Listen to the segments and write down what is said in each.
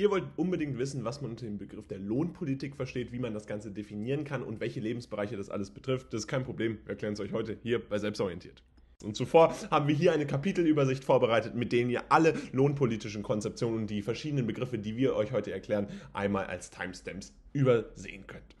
Ihr wollt unbedingt wissen, was man unter dem Begriff der Lohnpolitik versteht, wie man das Ganze definieren kann und welche Lebensbereiche das alles betrifft. Das ist kein Problem. Wir erklären es euch heute hier bei Selbstorientiert. Und zuvor haben wir hier eine Kapitelübersicht vorbereitet, mit denen ihr alle lohnpolitischen Konzeptionen und die verschiedenen Begriffe, die wir euch heute erklären, einmal als Timestamps übersehen könnt.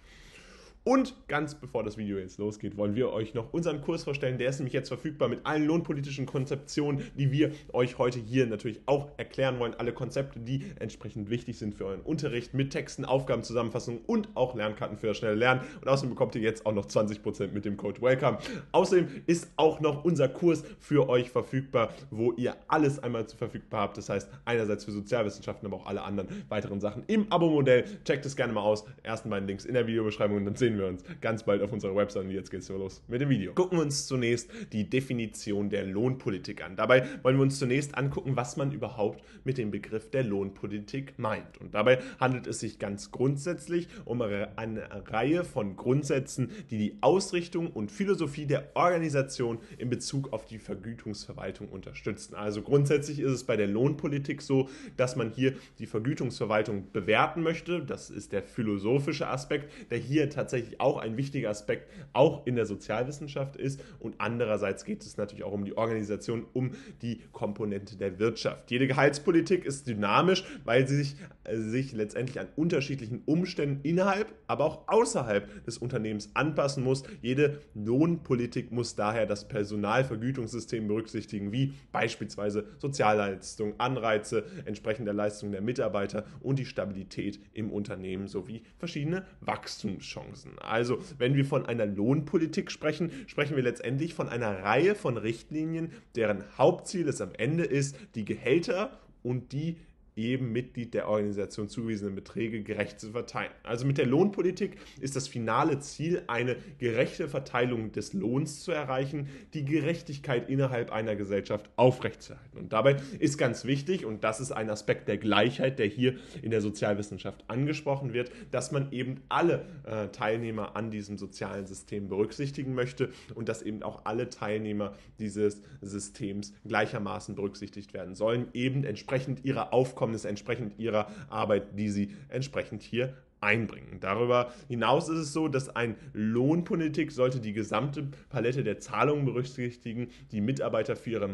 Und ganz bevor das Video jetzt losgeht, wollen wir euch noch unseren Kurs vorstellen. Der ist nämlich jetzt verfügbar mit allen lohnpolitischen Konzeptionen, die wir euch heute hier natürlich auch erklären wollen. Alle Konzepte, die entsprechend wichtig sind für euren Unterricht mit Texten, Aufgabenzusammenfassungen und auch Lernkarten für das schnelle Lernen. Und außerdem bekommt ihr jetzt auch noch 20% mit dem Code WELCOME. Außerdem ist auch noch unser Kurs für euch verfügbar, wo ihr alles einmal verfügbar habt. Das heißt, einerseits für Sozialwissenschaften, aber auch alle anderen weiteren Sachen im Abo-Modell. Checkt es gerne mal aus. Ersten beiden Links in der Videobeschreibung und dann sehen sehen wir uns ganz bald auf unserer Website. Und jetzt geht's los mit dem Video. Gucken wir uns zunächst die Definition der Lohnpolitik an. Dabei wollen wir uns zunächst angucken, was man überhaupt mit dem Begriff der Lohnpolitik meint. Und dabei handelt es sich ganz grundsätzlich um eine Reihe von Grundsätzen, die die Ausrichtung und Philosophie der Organisation in Bezug auf die Vergütungsverwaltung unterstützen. Also grundsätzlich ist es bei der Lohnpolitik so, dass man hier die Vergütungsverwaltung bewerten möchte. Das ist der philosophische Aspekt, der hier tatsächlich tatsächlich auch ein wichtiger Aspekt, auch in der Sozialwissenschaft ist. Und andererseits geht es natürlich auch um die Organisation, um die Komponente der Wirtschaft. Jede Gehaltspolitik ist dynamisch, weil sie sich, äh, sich letztendlich an unterschiedlichen Umständen innerhalb, aber auch außerhalb des Unternehmens anpassen muss. Jede Lohnpolitik muss daher das Personalvergütungssystem berücksichtigen, wie beispielsweise Sozialleistungen, Anreize, entsprechende Leistungen der Mitarbeiter und die Stabilität im Unternehmen sowie verschiedene Wachstumschancen. Also, wenn wir von einer Lohnpolitik sprechen, sprechen wir letztendlich von einer Reihe von Richtlinien, deren Hauptziel es am Ende ist, die Gehälter und die jedem Mitglied der Organisation zugewiesenen Beträge gerecht zu verteilen. Also mit der Lohnpolitik ist das finale Ziel, eine gerechte Verteilung des Lohns zu erreichen, die Gerechtigkeit innerhalb einer Gesellschaft aufrechtzuerhalten. Und dabei ist ganz wichtig, und das ist ein Aspekt der Gleichheit, der hier in der Sozialwissenschaft angesprochen wird, dass man eben alle äh, Teilnehmer an diesem sozialen System berücksichtigen möchte und dass eben auch alle Teilnehmer dieses Systems gleichermaßen berücksichtigt werden sollen, eben entsprechend ihrer Aufkommen Einkommen entsprechend ihrer Arbeit, die sie entsprechend hier einbringen. Darüber hinaus ist es so, dass ein Lohnpolitik sollte die gesamte Palette der Zahlungen berücksichtigen, die Mitarbeiter für ihre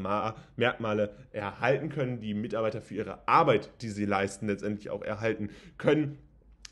Merkmale erhalten können, die Mitarbeiter für ihre Arbeit, die sie leisten, letztendlich auch erhalten können.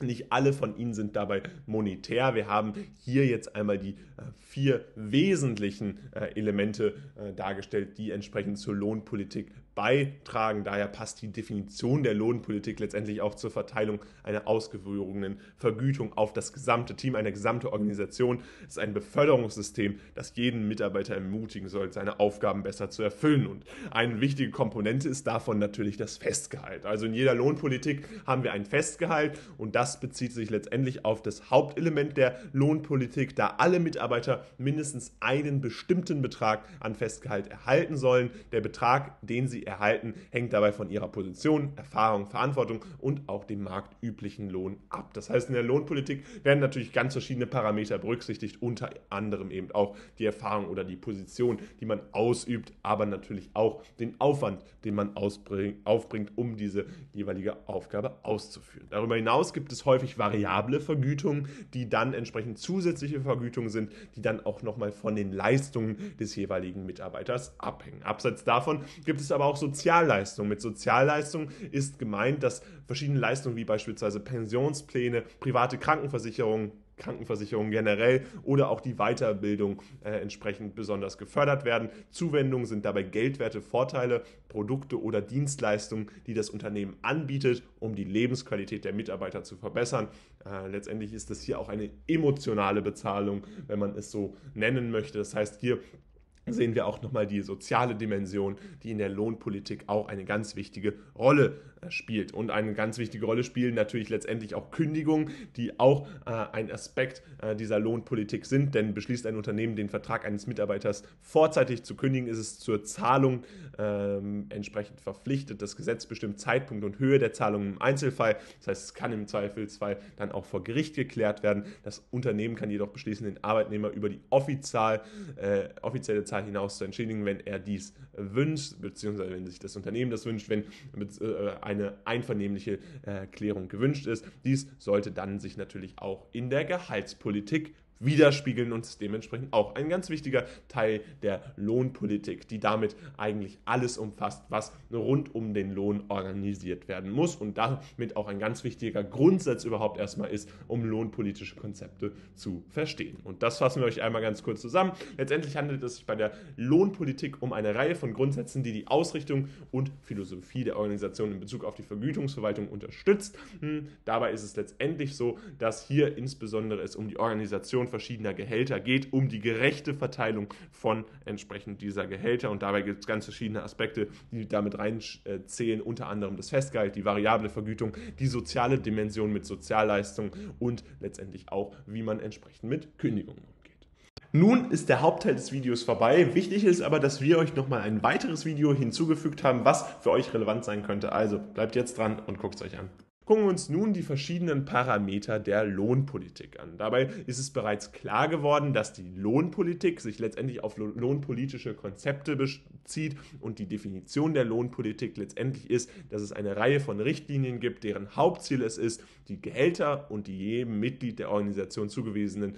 Nicht alle von ihnen sind dabei monetär. Wir haben hier jetzt einmal die äh, vier wesentlichen äh, Elemente äh, dargestellt, die entsprechend zur Lohnpolitik beitragen. Daher passt die Definition der Lohnpolitik letztendlich auch zur Verteilung einer ausgewogenen Vergütung auf das gesamte Team, eine gesamte Organisation. Es ist ein Beförderungssystem, das jeden Mitarbeiter ermutigen soll, seine Aufgaben besser zu erfüllen. Und eine wichtige Komponente ist davon natürlich das Festgehalt. Also in jeder Lohnpolitik haben wir ein Festgehalt und das bezieht sich letztendlich auf das Hauptelement der Lohnpolitik, da alle Mitarbeiter mindestens einen bestimmten Betrag an Festgehalt erhalten sollen. Der Betrag, den sie erhalten, hängt dabei von ihrer Position, Erfahrung, Verantwortung und auch dem marktüblichen Lohn ab. Das heißt, in der Lohnpolitik werden natürlich ganz verschiedene Parameter berücksichtigt, unter anderem eben auch die Erfahrung oder die Position, die man ausübt, aber natürlich auch den Aufwand, den man aufbringt, um diese jeweilige Aufgabe auszuführen. Darüber hinaus gibt es häufig variable Vergütungen, die dann entsprechend zusätzliche Vergütungen sind, die dann auch nochmal von den Leistungen des jeweiligen Mitarbeiters abhängen. Abseits davon gibt es aber auch auch Sozialleistungen. Mit Sozialleistungen ist gemeint, dass verschiedene Leistungen wie beispielsweise Pensionspläne, private Krankenversicherungen, Krankenversicherung generell oder auch die Weiterbildung äh, entsprechend besonders gefördert werden. Zuwendungen sind dabei geldwerte Vorteile, Produkte oder Dienstleistungen, die das Unternehmen anbietet, um die Lebensqualität der Mitarbeiter zu verbessern. Äh, letztendlich ist das hier auch eine emotionale Bezahlung, wenn man es so nennen möchte. Das heißt, hier sehen wir auch nochmal die soziale Dimension, die in der Lohnpolitik auch eine ganz wichtige Rolle äh, spielt. Und eine ganz wichtige Rolle spielen natürlich letztendlich auch Kündigungen, die auch äh, ein Aspekt äh, dieser Lohnpolitik sind. Denn beschließt ein Unternehmen den Vertrag eines Mitarbeiters vorzeitig zu kündigen, ist es zur Zahlung ähm, entsprechend verpflichtet. Das Gesetz bestimmt Zeitpunkt und Höhe der Zahlung im Einzelfall. Das heißt, es kann im Zweifelsfall dann auch vor Gericht geklärt werden. Das Unternehmen kann jedoch beschließen, den Arbeitnehmer über die offiziell, äh, offizielle Zahlung Mindestzahl hinaus zu entschädigen, wenn er dies wünscht, beziehungsweise wenn sich das Unternehmen das wünscht, wenn eine einvernehmliche Klärung gewünscht ist. Dies sollte dann sich natürlich auch in der Gehaltspolitik widerspiegeln und ist dementsprechend auch ein ganz wichtiger Teil der Lohnpolitik, die damit eigentlich alles umfasst, was rund um den Lohn organisiert werden muss und damit auch ein ganz wichtiger Grundsatz überhaupt erstmal ist, um lohnpolitische Konzepte zu verstehen. Und das fassen wir euch einmal ganz kurz zusammen. Letztendlich handelt es sich bei der Lohnpolitik um eine Reihe von Grundsätzen, die die Ausrichtung und Philosophie der Organisation in Bezug auf die Vergütungsverwaltung unterstützt. Hm, dabei ist es letztendlich so, dass hier insbesondere es um die Organisation verschiedener Gehälter geht, um die gerechte Verteilung von entsprechend dieser Gehälter. Und dabei gibt es ganz verschiedene Aspekte, die damit reinzählen, unter anderem das Festgehalt, die variable Vergütung, die soziale Dimension mit Sozialleistungen und letztendlich auch, wie man entsprechend mit Kündigungen umgeht. Nun ist der Hauptteil des Videos vorbei. Wichtig ist aber, dass wir euch nochmal ein weiteres Video hinzugefügt haben, was für euch relevant sein könnte. Also bleibt jetzt dran und guckt es euch an. Gucken wir uns nun die verschiedenen Parameter der Lohnpolitik an. Dabei ist es bereits klar geworden, dass die Lohnpolitik sich letztendlich auf lohnpolitische Konzepte bezieht und die Definition der Lohnpolitik letztendlich ist, dass es eine Reihe von Richtlinien gibt, deren Hauptziel es ist, die Gehälter und die jedem Mitglied der Organisation zugewiesenen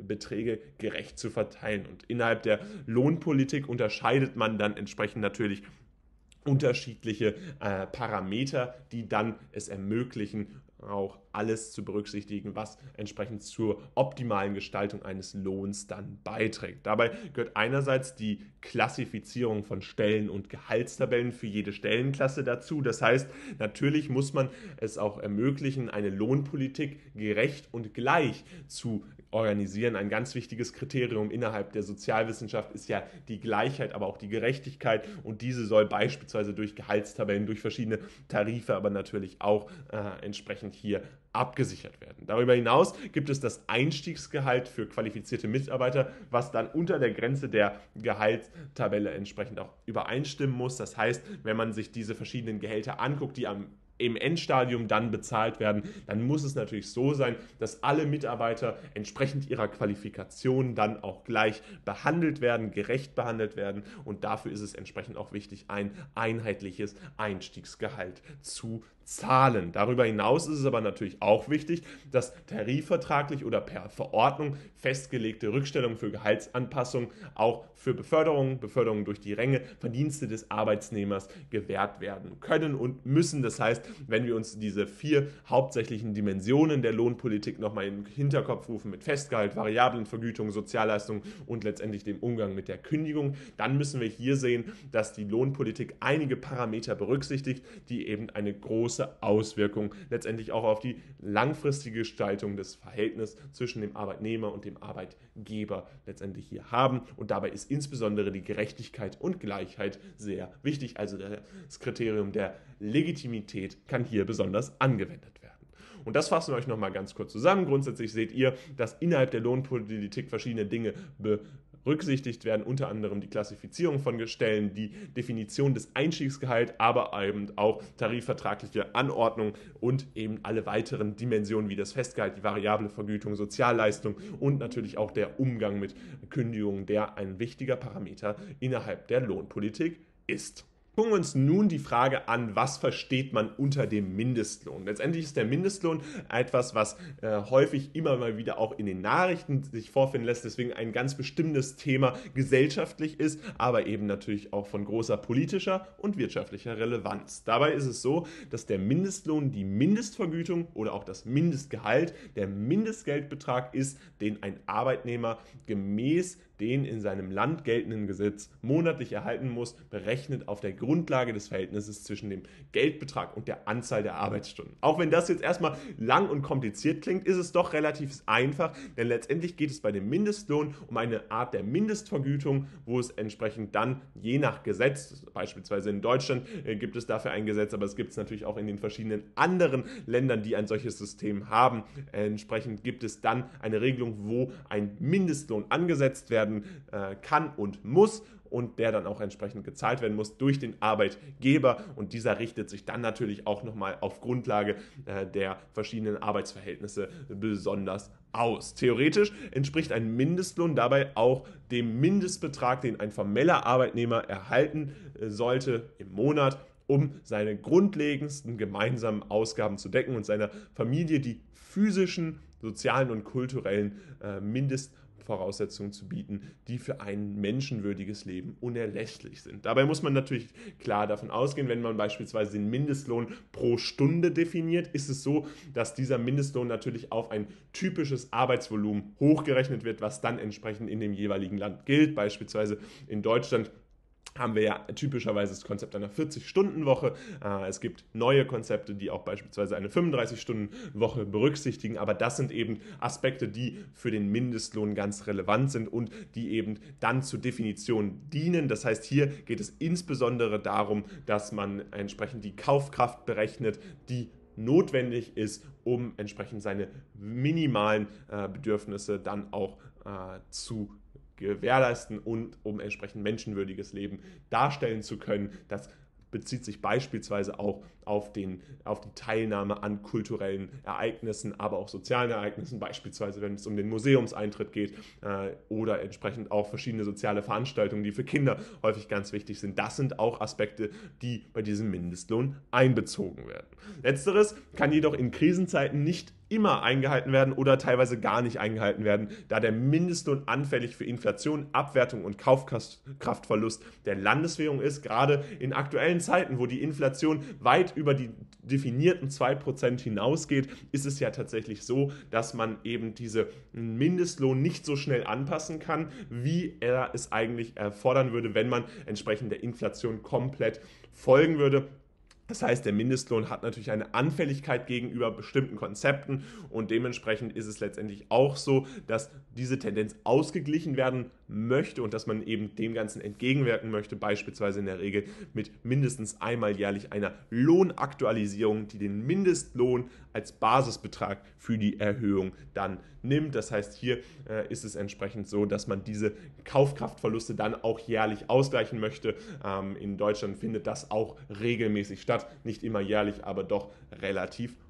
Beträge gerecht zu verteilen. Und innerhalb der Lohnpolitik unterscheidet man dann entsprechend natürlich unterschiedliche äh, Parameter, die dann es ermöglichen, auch alles zu berücksichtigen, was entsprechend zur optimalen Gestaltung eines Lohns dann beiträgt. Dabei gehört einerseits die Klassifizierung von Stellen und Gehaltstabellen für jede Stellenklasse dazu. Das heißt, natürlich muss man es auch ermöglichen, eine Lohnpolitik gerecht und gleich zu organisieren. Ein ganz wichtiges Kriterium innerhalb der Sozialwissenschaft ist ja die Gleichheit, aber auch die Gerechtigkeit. Und diese soll beispielsweise durch Gehaltstabellen, durch verschiedene Tarife, aber natürlich auch äh, entsprechend hier abgesichert werden. Darüber hinaus gibt es das Einstiegsgehalt für qualifizierte Mitarbeiter, was dann unter der Grenze der Gehaltstabelle entsprechend auch übereinstimmen muss. Das heißt, wenn man sich diese verschiedenen Gehälter anguckt, die am im Endstadium dann bezahlt werden, dann muss es natürlich so sein, dass alle Mitarbeiter entsprechend ihrer Qualifikation dann auch gleich behandelt werden, gerecht behandelt werden. Und dafür ist es entsprechend auch wichtig, ein einheitliches Einstiegsgehalt zu zahlen. Darüber hinaus ist es aber natürlich auch wichtig, dass tarifvertraglich oder per Verordnung festgelegte Rückstellungen für Gehaltsanpassungen auch für Beförderungen, Beförderungen durch die Ränge, Verdienste des Arbeitsnehmers gewährt werden können und müssen. Das heißt, wenn wir uns diese vier hauptsächlichen Dimensionen der Lohnpolitik nochmal in den Hinterkopf rufen mit Festgehalt, Variablenvergütung, Sozialleistung und letztendlich dem Umgang mit der Kündigung, dann müssen wir hier sehen, dass die Lohnpolitik einige Parameter berücksichtigt, die eben eine große große Auswirkung letztendlich auch auf die langfristige Gestaltung des Verhältnisses zwischen dem Arbeitnehmer und dem Arbeitgeber letztendlich hier haben. Und dabei ist insbesondere die Gerechtigkeit und Gleichheit sehr wichtig. Also das Kriterium der Legitimität kann hier besonders angewendet werden. Und das fassen wir euch nochmal ganz kurz zusammen. Grundsätzlich seht ihr, dass innerhalb der Lohnpolitik verschiedene Dinge be berücksichtigt werden unter anderem die Klassifizierung von Stellen, die Definition des Einstiegsgehalts, aber eben auch tarifvertragliche Anordnung und eben alle weiteren Dimensionen wie das Festgehalt, die variable Vergütung, Sozialleistung und natürlich auch der Umgang mit Kündigungen, der ein wichtiger Parameter innerhalb der Lohnpolitik ist. Gucken wir uns nun die Frage an, was versteht man unter dem Mindestlohn? Letztendlich ist der Mindestlohn etwas, was äh, häufig immer mal wieder auch in den Nachrichten sich vorfinden lässt, deswegen ein ganz bestimmtes Thema gesellschaftlich ist, aber eben natürlich auch von großer politischer und wirtschaftlicher Relevanz. Dabei ist es so, dass der Mindestlohn die Mindestvergütung oder auch das Mindestgehalt, der Mindestgeldbetrag ist, den ein Arbeitnehmer gemäß den in seinem Land geltenden Gesetz monatlich erhalten muss, berechnet auf der Grundlage des Verhältnisses zwischen dem Geldbetrag und der Anzahl der Arbeitsstunden. Auch wenn das jetzt erstmal lang und kompliziert klingt, ist es doch relativ einfach, denn letztendlich geht es bei dem Mindestlohn um eine Art der Mindestvergütung, wo es entsprechend dann je nach Gesetz, beispielsweise in Deutschland äh, gibt es dafür ein Gesetz, aber es gibt es natürlich auch in den verschiedenen anderen Ländern, die ein solches System haben. Entsprechend gibt es dann eine Regelung, wo ein Mindestlohn angesetzt werden werden äh, kann und muss und der dann auch entsprechend gezahlt werden muss durch den Arbeitgeber. Und dieser richtet sich dann natürlich auch nochmal auf Grundlage äh, der verschiedenen Arbeitsverhältnisse besonders aus. Theoretisch entspricht ein Mindestlohn dabei auch dem Mindestbetrag, den ein formeller Arbeitnehmer erhalten äh, sollte im Monat um seine grundlegendsten gemeinsamen Ausgaben zu decken und seiner Familie die physischen, sozialen und kulturellen äh, Mindest Voraussetzungen zu bieten, die für ein menschenwürdiges Leben unerlässlich sind. Dabei muss man natürlich klar davon ausgehen, wenn man beispielsweise den Mindestlohn pro Stunde definiert, ist es so, dass dieser Mindestlohn natürlich auf ein typisches Arbeitsvolumen hochgerechnet wird, was dann entsprechend in dem jeweiligen Land gilt. Beispielsweise in Deutschland haben wir ja typischerweise das Konzept einer 40-Stunden-Woche. Äh, es gibt neue Konzepte, die auch beispielsweise eine 35-Stunden-Woche berücksichtigen, aber das sind eben Aspekte, die für den Mindestlohn ganz relevant sind und die eben dann zur Definition dienen. Das heißt, hier geht es insbesondere darum, dass man entsprechend die Kaufkraft berechnet, die notwendig ist, um entsprechend seine minimalen äh, Bedürfnisse dann auch äh, zu gewährleisten und um entsprechend menschenwürdiges Leben darstellen zu können. Das bezieht sich beispielsweise auch auf, den, auf die Teilnahme an kulturellen Ereignissen, aber auch sozialen Ereignissen, beispielsweise wenn es um den Museumseintritt geht äh, oder entsprechend auch verschiedene soziale Veranstaltungen, die für Kinder häufig ganz wichtig sind. Das sind auch Aspekte, die bei diesem Mindestlohn einbezogen werden. Letzteres kann jedoch in Krisenzeiten nicht immer eingehalten werden oder teilweise gar nicht eingehalten werden, da der Mindestlohn anfällig für Inflation, Abwertung und Kaufkraftverlust der Landeswährung ist. Gerade in aktuellen Zeiten, wo die Inflation weit über die definierten 2% hinausgeht, ist es ja tatsächlich so, dass man eben diese Mindestlohn nicht so schnell anpassen kann, wie er es eigentlich erfordern würde, wenn man entsprechend der Inflation komplett folgen würde. Das heißt, der Mindestlohn hat natürlich eine Anfälligkeit gegenüber bestimmten Konzepten und dementsprechend ist es letztendlich auch so, dass diese Tendenz ausgeglichen werden möchte und dass man eben dem Ganzen entgegenwirken möchte, beispielsweise in der Regel mit mindestens einmal jährlich einer Lohnaktualisierung, die den Mindestlohn als Basisbetrag für die Erhöhung dann nimmt. Das heißt, hier äh, ist es entsprechend so, dass man diese Kaufkraftverluste dann auch jährlich ausgleichen möchte. Ähm, in Deutschland findet das auch regelmäßig statt, nicht immer jährlich, aber doch relativ häufig.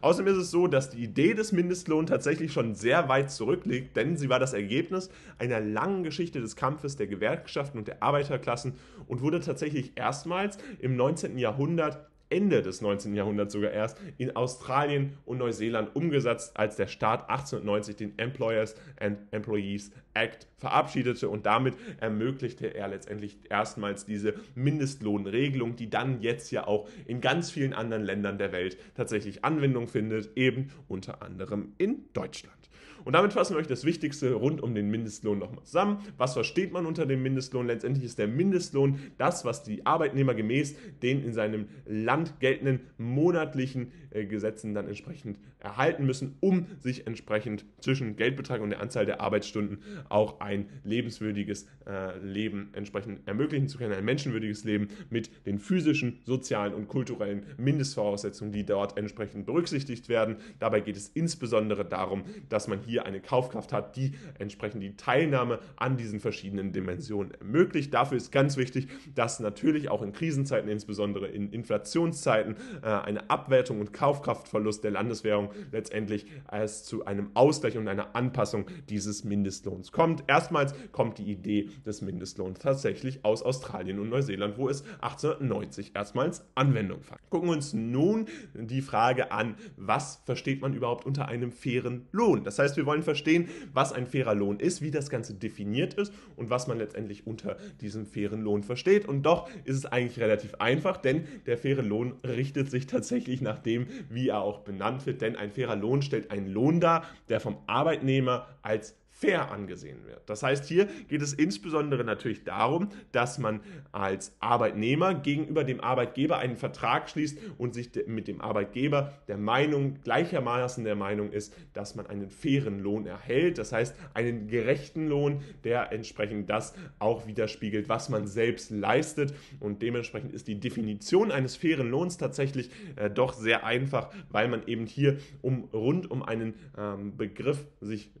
Außerdem ist es so, dass die Idee des Mindestlohns tatsächlich schon sehr weit zurückliegt, denn sie war das Ergebnis einer langen Geschichte des Kampfes der Gewerkschaften und der Arbeiterklassen und wurde tatsächlich erstmals im 19. Jahrhundert Ende des 19. Jahrhunderts sogar erst in Australien und Neuseeland umgesetzt, als der Staat 1890 den Employers and Employees Act verabschiedete und damit ermöglichte er letztendlich erstmals diese Mindestlohnregelung, die dann jetzt ja auch in ganz vielen anderen Ländern der Welt tatsächlich Anwendung findet, eben unter anderem in Deutschland. Und damit fassen wir euch das Wichtigste rund um den Mindestlohn nochmal zusammen. Was versteht man unter dem Mindestlohn? Letztendlich ist der Mindestlohn das, was die Arbeitnehmer gemäß den in seinem Land geltenden monatlichen äh, Gesetzen dann entsprechend erhalten müssen, um sich entsprechend zwischen Geldbetrag und der Anzahl der Arbeitsstunden auch ein lebenswürdiges äh, Leben entsprechend ermöglichen zu können, ein menschenwürdiges Leben mit den physischen, sozialen und kulturellen Mindestvoraussetzungen, die dort entsprechend berücksichtigt werden. Dabei geht es insbesondere darum, dass man hier eine Kaufkraft hat, die entsprechend die Teilnahme an diesen verschiedenen Dimensionen ermöglicht. Dafür ist ganz wichtig, dass natürlich auch in Krisenzeiten, insbesondere in Inflationszeiten, äh, eine Abwertung und Kaufkraftverlust der Landeswährung letztendlich es zu einem Ausgleich und einer Anpassung dieses Mindestlohns kommt. Erstmals kommt die Idee des Mindestlohns tatsächlich aus Australien und Neuseeland, wo es 1890 erstmals Anwendung fand. Gucken wir uns nun die Frage an, was versteht man überhaupt unter einem fairen Lohn? Das heißt, wir wollen verstehen, was ein fairer Lohn ist, wie das Ganze definiert ist und was man letztendlich unter diesem fairen Lohn versteht. Und doch ist es eigentlich relativ einfach, denn der faire Lohn richtet sich tatsächlich nach dem, wie er auch benannt wird, denn ein fairer Lohn stellt einen Lohn dar, der vom Arbeitnehmer als fair angesehen wird. Das heißt, hier geht es insbesondere natürlich darum, dass man als Arbeitnehmer gegenüber dem Arbeitgeber einen Vertrag schließt und sich mit dem Arbeitgeber der Meinung, gleichermaßen der Meinung ist, dass man einen fairen Lohn erhält. Das heißt, einen gerechten Lohn, der entsprechend das auch widerspiegelt, was man selbst leistet. Und dementsprechend ist die Definition eines fairen Lohns tatsächlich äh, doch sehr einfach, weil man eben hier um rund um einen ähm, Begriff sich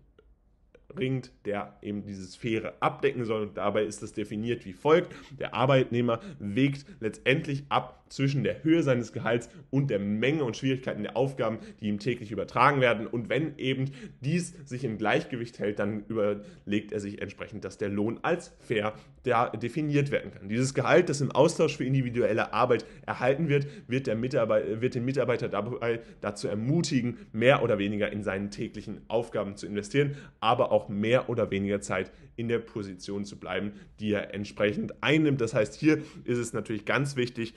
erbringt, der eben diese Sphäre abdecken soll. Und dabei ist es definiert wie folgt. Der Arbeitnehmer wägt letztendlich ab zwischen der Höhe seines Gehalts und der Menge und Schwierigkeiten der Aufgaben, die ihm täglich übertragen werden. Und wenn eben dies sich im Gleichgewicht hält, dann überlegt er sich entsprechend, dass der Lohn als fair definiert werden kann. Dieses Gehalt, das im Austausch für individuelle Arbeit erhalten wird, wird, der Mitarbeiter, wird den Mitarbeiter dabei dazu ermutigen, mehr oder weniger in seinen täglichen Aufgaben zu investieren, aber auch mehr oder weniger Zeit in der Position zu bleiben, die er entsprechend einnimmt. Das heißt, hier ist es natürlich ganz wichtig,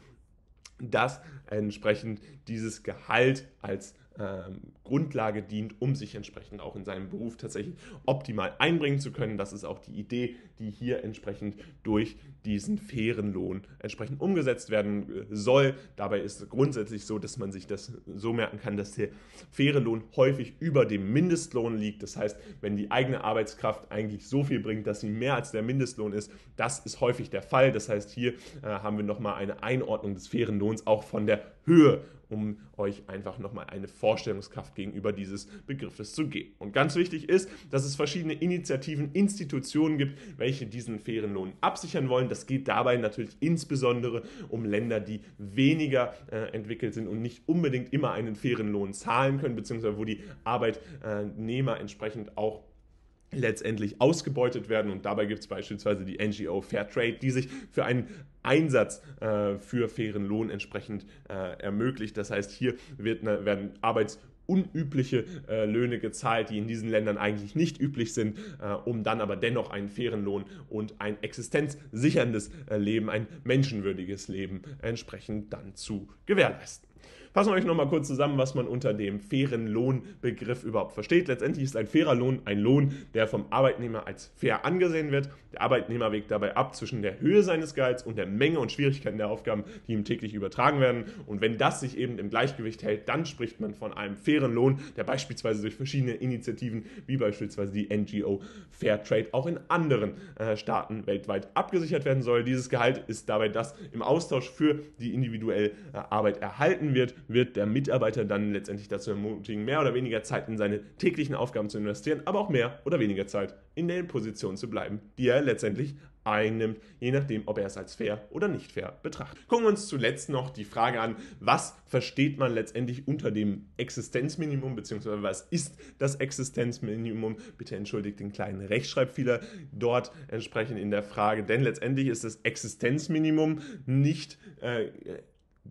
dass entsprechend dieses Gehalt als ähm, Grundlage dient, um sich entsprechend auch in seinem Beruf tatsächlich optimal einbringen zu können. Das ist auch die Idee, die hier entsprechend durch diesen fairen Lohn entsprechend umgesetzt werden äh, soll. Dabei ist es grundsätzlich so, dass man sich das so merken kann, dass der faire Lohn häufig über dem Mindestlohn liegt. Das heißt, wenn die eigene Arbeitskraft eigentlich so viel bringt, dass sie mehr als der Mindestlohn ist, das ist häufig der Fall. Das heißt, hier äh, haben wir nochmal eine Einordnung des fairen Lohns auch von der Höhe um euch einfach nochmal eine Vorstellungskraft gegenüber dieses Begriffes zu geben. Und ganz wichtig ist, dass es verschiedene Initiativen, Institutionen gibt, welche diesen fairen Lohn absichern wollen. Das geht dabei natürlich insbesondere um Länder, die weniger äh, entwickelt sind und nicht unbedingt immer einen fairen Lohn zahlen können, beziehungsweise wo die Arbeitnehmer entsprechend auch letztendlich ausgebeutet werden. Und dabei gibt es beispielsweise die NGO Fairtrade, die sich für einen Einsatz äh, für fairen Lohn entsprechend äh, ermöglicht. Das heißt, hier wird, ne, werden Arbeits- unübliche äh, Löhne gezahlt, die in diesen Ländern eigentlich nicht üblich sind, äh, um dann aber dennoch einen fairen Lohn und ein existenzsicherndes äh, Leben, ein menschenwürdiges Leben entsprechend dann zu gewährleisten. Fassen wir euch nochmal kurz zusammen, was man unter dem fairen Lohnbegriff überhaupt versteht. Letztendlich ist ein fairer Lohn ein Lohn, der vom Arbeitnehmer als fair angesehen wird. Der Arbeitnehmer wägt dabei ab zwischen der Höhe seines Gehalts und der Menge und Schwierigkeiten der Aufgaben, die ihm täglich übertragen werden. Und wenn das sich eben im Gleichgewicht hält, dann spricht man von einem fairen Lohn, der beispielsweise durch verschiedene Initiativen, wie beispielsweise die NGO Fairtrade, auch in anderen äh, Staaten weltweit abgesichert werden soll. Dieses Gehalt ist dabei das im Austausch für die individuelle äh, Arbeit erhalten wird wird der Mitarbeiter dann letztendlich dazu ermutigen, mehr oder weniger Zeit in seine täglichen Aufgaben zu investieren, aber auch mehr oder weniger Zeit in der Position zu bleiben, die er letztendlich einnimmt, je nachdem, ob er es als fair oder nicht fair betrachtet. Gucken wir uns zuletzt noch die Frage an, was versteht man letztendlich unter dem Existenzminimum, beziehungsweise was ist das Existenzminimum? Bitte entschuldigt den kleinen Rechtschreibfehler dort entsprechend in der Frage, denn letztendlich ist das Existenzminimum nicht äh,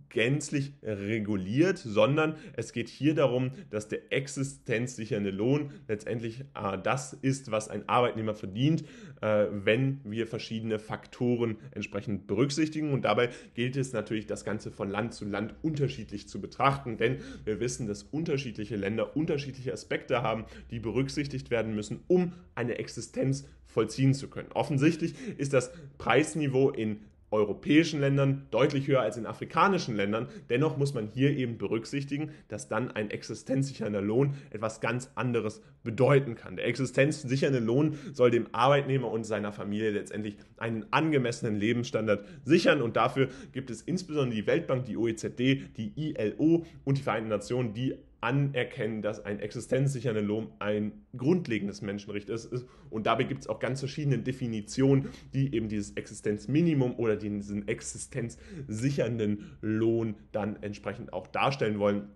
gänzlich reguliert, sondern es geht hier darum, dass der existenzsichernde Lohn letztendlich äh, das ist, was ein Arbeitnehmer verdient, äh, wenn wir verschiedene Faktoren entsprechend berücksichtigen. Und dabei gilt es natürlich, das Ganze von Land zu Land unterschiedlich zu betrachten, denn wir wissen, dass unterschiedliche Länder unterschiedliche Aspekte haben, die berücksichtigt werden müssen, um eine Existenz vollziehen zu können. Offensichtlich ist das Preisniveau in europäischen Ländern deutlich höher als in afrikanischen Ländern. Dennoch muss man hier eben berücksichtigen, dass dann ein existenzsichernder Lohn etwas ganz anderes bedeuten kann. Der existenzsichernde Lohn soll dem Arbeitnehmer und seiner Familie letztendlich einen angemessenen Lebensstandard sichern und dafür gibt es insbesondere die Weltbank, die OECD, die ILO und die Vereinten Nationen, die anerkennen, dass ein existenzsichernder Lohn ein grundlegendes Menschenrecht ist. Und dabei gibt es auch ganz verschiedene Definitionen, die eben dieses Existenzminimum oder diesen existenzsichernden Lohn dann entsprechend auch darstellen wollen.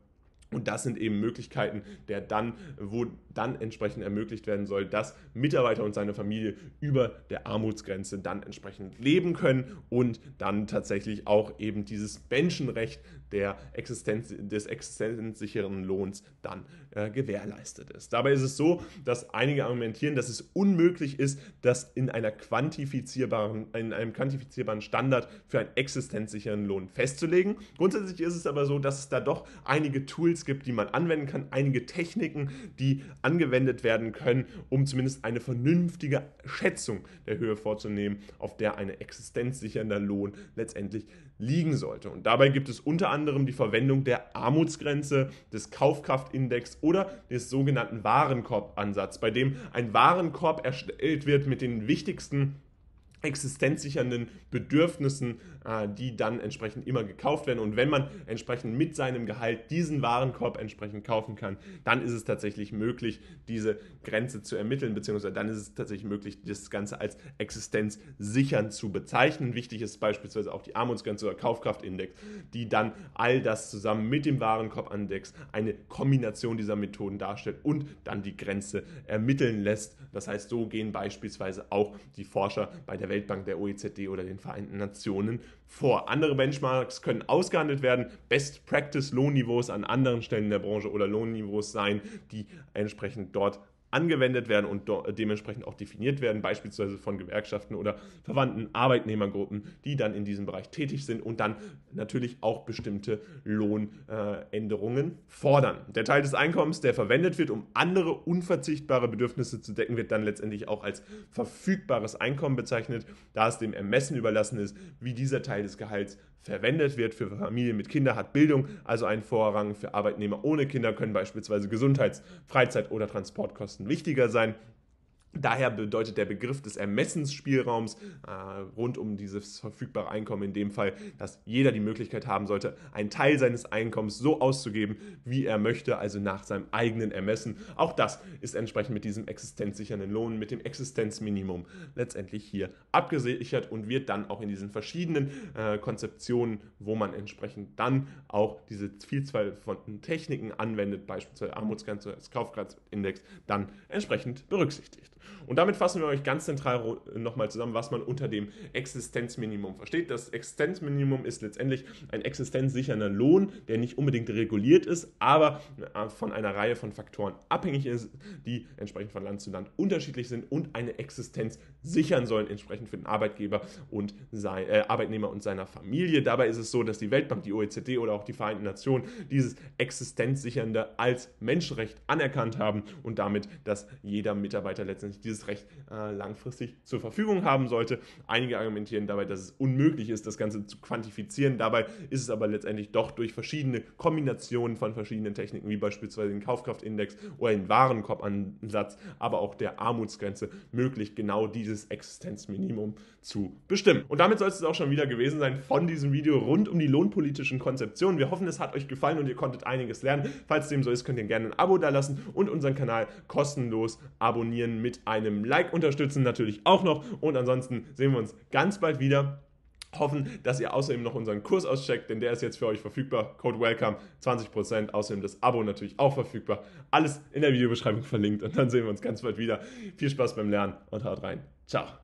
Und das sind eben Möglichkeiten, der dann, wo dann entsprechend ermöglicht werden soll, dass Mitarbeiter und seine Familie über der Armutsgrenze dann entsprechend leben können und dann tatsächlich auch eben dieses Menschenrecht der Existenz, des existenzsicheren Lohns dann äh, gewährleistet ist. Dabei ist es so, dass einige argumentieren, dass es unmöglich ist, das in, einer quantifizierbaren, in einem quantifizierbaren Standard für einen existenzsicheren Lohn festzulegen. Grundsätzlich ist es aber so, dass es da doch einige Tools gibt, die man anwenden kann, einige Techniken, die angewendet werden können, um zumindest eine vernünftige Schätzung der Höhe vorzunehmen, auf der ein existenzsichernder Lohn letztendlich liegen sollte. Und dabei gibt es unter anderem die Verwendung der Armutsgrenze, des Kaufkraftindex oder des sogenannten Warenkorbansatzes, bei dem ein Warenkorb erstellt wird mit den wichtigsten existenzsichernden Bedürfnissen die dann entsprechend immer gekauft werden. Und wenn man entsprechend mit seinem Gehalt diesen Warenkorb entsprechend kaufen kann, dann ist es tatsächlich möglich, diese Grenze zu ermitteln, beziehungsweise dann ist es tatsächlich möglich, das Ganze als existenzsichern zu bezeichnen. Wichtig ist beispielsweise auch die Armutsgrenze oder Kaufkraftindex, die dann all das zusammen mit dem Warenkorbandex eine Kombination dieser Methoden darstellt und dann die Grenze ermitteln lässt. Das heißt, so gehen beispielsweise auch die Forscher bei der Weltbank, der OECD oder den Vereinten Nationen vor. Andere Benchmarks können ausgehandelt werden, Best Practice Lohnniveaus an anderen Stellen der Branche oder Lohnniveaus sein, die entsprechend dort angewendet werden und dementsprechend auch definiert werden, beispielsweise von Gewerkschaften oder verwandten Arbeitnehmergruppen, die dann in diesem Bereich tätig sind und dann natürlich auch bestimmte Lohnänderungen fordern. Der Teil des Einkommens, der verwendet wird, um andere unverzichtbare Bedürfnisse zu decken, wird dann letztendlich auch als verfügbares Einkommen bezeichnet, da es dem Ermessen überlassen ist, wie dieser Teil des Gehalts verwendet wird. Für Familien mit Kindern hat Bildung also einen Vorrang. Für Arbeitnehmer ohne Kinder können beispielsweise Gesundheits-, Freizeit- oder Transportkosten wichtiger sein. Daher bedeutet der Begriff des Ermessensspielraums äh, rund um dieses verfügbare Einkommen in dem Fall, dass jeder die Möglichkeit haben sollte, einen Teil seines Einkommens so auszugeben, wie er möchte, also nach seinem eigenen Ermessen. Auch das ist entsprechend mit diesem existenzsichernden Lohn, mit dem Existenzminimum letztendlich hier abgesichert und wird dann auch in diesen verschiedenen äh, Konzeptionen, wo man entsprechend dann auch diese Vielzahl von Techniken anwendet, beispielsweise Armutsgrenze, das Kaufkreisindex, dann entsprechend berücksichtigt. Und damit fassen wir euch ganz zentral nochmal zusammen, was man unter dem Existenzminimum versteht. Das Existenzminimum ist letztendlich ein existenzsichernder Lohn, der nicht unbedingt reguliert ist, aber äh, von einer Reihe von Faktoren abhängig ist, die entsprechend von Land zu Land unterschiedlich sind und eine Existenz sichern sollen, entsprechend für den Arbeitgeber und sein, äh, Arbeitnehmer und seiner Familie. Dabei ist es so, dass die Weltbank, die OECD oder auch die Vereinten Nationen dieses Existenzsichernde als Menschenrecht anerkannt haben und damit, dass jeder Mitarbeiter letztendlich letztendlich dieses Recht äh, langfristig zur Verfügung haben sollte. Einige argumentieren dabei, dass es unmöglich ist, das Ganze zu quantifizieren. Dabei ist es aber letztendlich doch durch verschiedene Kombinationen von verschiedenen Techniken, wie beispielsweise den Kaufkraftindex oder den Warenkorbansatz, aber auch der Armutsgrenze möglich, genau dieses Existenzminimum zu bestimmen. Und damit soll es auch schon wieder gewesen sein von diesem Video rund um die lohnpolitischen Konzeptionen. Wir hoffen, es hat euch gefallen und ihr konntet einiges lernen. Falls dem so ist, könnt ihr gerne ein Abo da lassen und unseren Kanal kostenlos abonnieren einem Like unterstützen natürlich auch noch. Und ansonsten sehen wir uns ganz bald wieder. Hoffen, dass ihr außerdem noch unseren Kurs auscheckt, denn der ist jetzt für euch verfügbar. Code Welcome 20%. Außerdem das Abo natürlich auch verfügbar. Alles in der Videobeschreibung verlinkt und dann sehen wir uns ganz bald wieder. Viel Spaß beim Lernen und haut rein. Ciao.